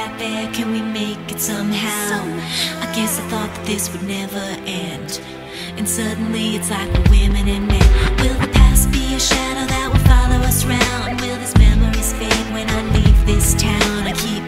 out there, can we make it somehow? somehow? I guess I thought that this would never end. And suddenly it's like the women and men. Will the past be a shadow that will follow us round? Will these memories fade when I leave this town? I keep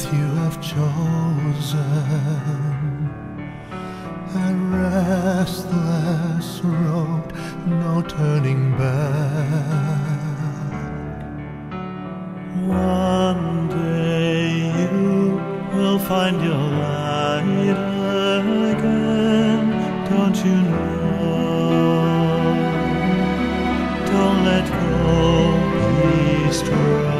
path you have chosen. A restless road, no turning back. One day you will find your light again, don't you know? Don't let go, be strong.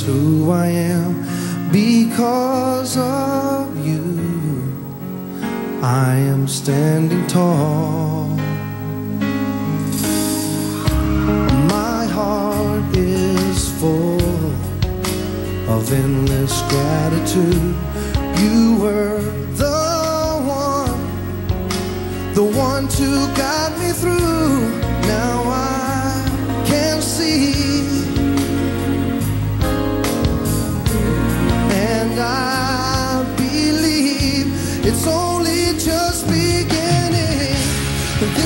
who I am because of you. I am standing tall. My heart is full of endless gratitude. You were the one, the one to guide me through.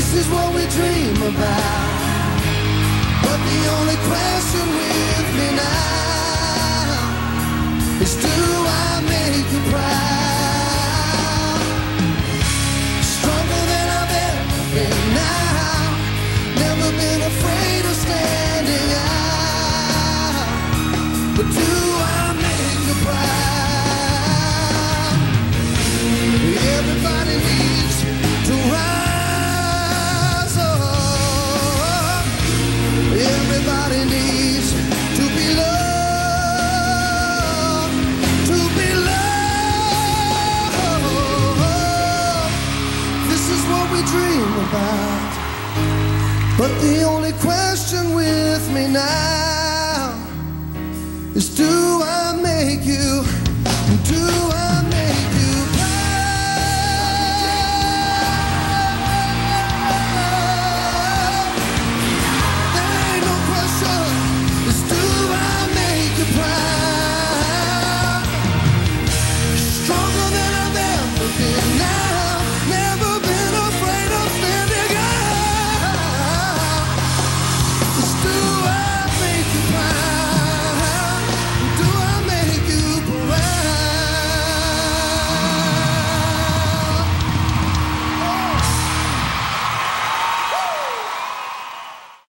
This is what we dream about. But the only question with me now.